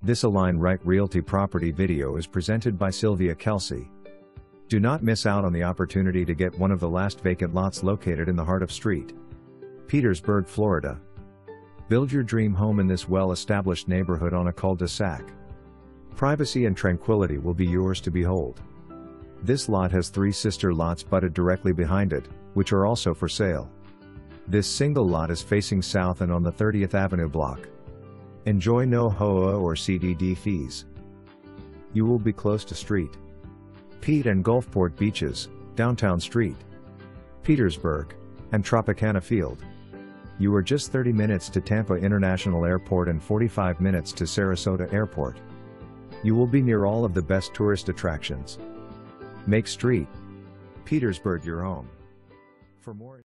This Align Right Realty property video is presented by Sylvia Kelsey. Do not miss out on the opportunity to get one of the last vacant lots located in the heart of St. Petersburg, Florida. Build your dream home in this well-established neighborhood on a cul-de-sac. Privacy and tranquility will be yours to behold. This lot has three sister lots butted directly behind it, which are also for sale. This single lot is facing south and on the 30th Avenue block. Enjoy no HOA or CDD fees. You will be close to Street. Pete and Gulfport beaches, downtown Street, Petersburg, and Tropicana Field. You are just 30 minutes to Tampa International Airport and 45 minutes to Sarasota Airport. You will be near all of the best tourist attractions. Make Street, Petersburg your home. For more